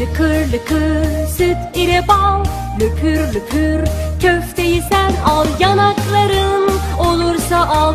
Lıkır lıkır süt ile bal Löpür löpür köfteyi sen al. Yanakların olursa al